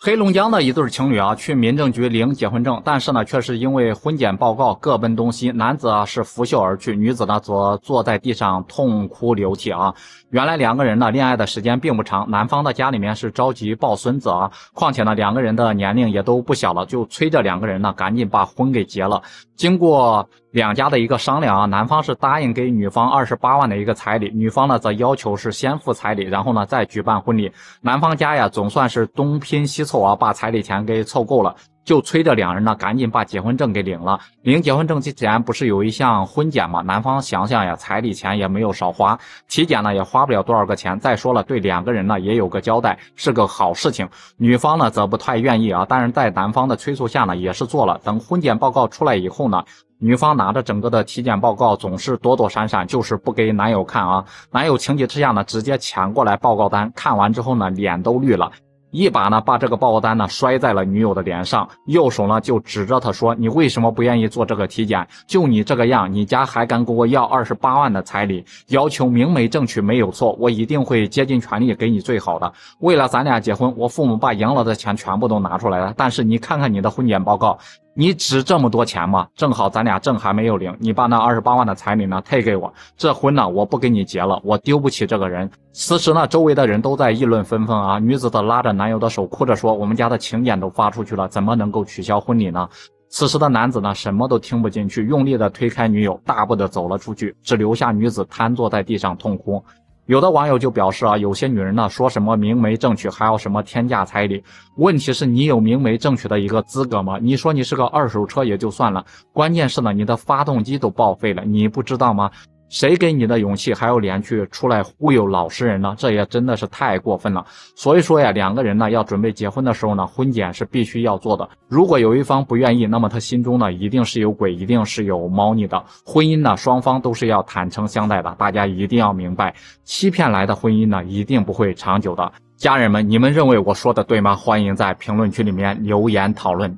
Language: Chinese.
黑龙江的一对情侣啊，去民政局领结婚证，但是呢，却是因为婚检报告各奔东西。男子啊是拂袖而去，女子呢则坐在地上痛哭流涕啊。原来两个人呢恋爱的时间并不长，男方的家里面是着急抱孙子啊，况且呢两个人的年龄也都不小了，就催着两个人呢赶紧把婚给结了。经过两家的一个商量啊，男方是答应给女方二十八万的一个彩礼，女方呢则要求是先付彩礼，然后呢再举办婚礼。男方家呀总算是东拼西凑啊，把彩礼钱给凑够了，就催着两人呢赶紧把结婚证给领了。领结婚证之前不是有一项婚检吗？男方想想呀，彩礼钱也没有少花，体检呢也花不了多少个钱。再说了，对两个人呢也有个交代，是个好事情。女方呢则不太愿意啊，但是在男方的催促下呢，也是做了。等婚检报告出来以后呢，女方拿着整个的体检报告，总是躲躲闪闪，就是不给男友看啊。男友情急之下呢，直接抢过来报告单，看完之后呢，脸都绿了。一把呢把这个报告单呢摔在了女友的脸上，右手呢就指着她说：“你为什么不愿意做这个体检？就你这个样，你家还敢跟我要二十八万的彩礼？要求明媒正娶没有错，我一定会竭尽全力给你最好的。为了咱俩结婚，我父母把养老的钱全部都拿出来了。但是你看看你的婚检报告。”你值这么多钱吗？正好咱俩证还没有领，你把那二十八万的彩礼呢退给我，这婚呢我不跟你结了，我丢不起这个人。此时呢，周围的人都在议论纷纷啊。女子的拉着男友的手，哭着说：“我们家的请柬都发出去了，怎么能够取消婚礼呢？”此时的男子呢，什么都听不进去，用力的推开女友，大步的走了出去，只留下女子瘫坐在地上痛哭。有的网友就表示啊，有些女人呢说什么明媒正娶，还要什么天价彩礼，问题是你有明媒正娶的一个资格吗？你说你是个二手车也就算了，关键是呢，你的发动机都报废了，你不知道吗？谁给你的勇气还有脸去出来忽悠老实人呢？这也真的是太过分了。所以说呀，两个人呢要准备结婚的时候呢，婚检是必须要做的。如果有一方不愿意，那么他心中呢一定是有鬼，一定是有猫腻的。婚姻呢，双方都是要坦诚相待的，大家一定要明白，欺骗来的婚姻呢一定不会长久的。家人们，你们认为我说的对吗？欢迎在评论区里面留言讨论。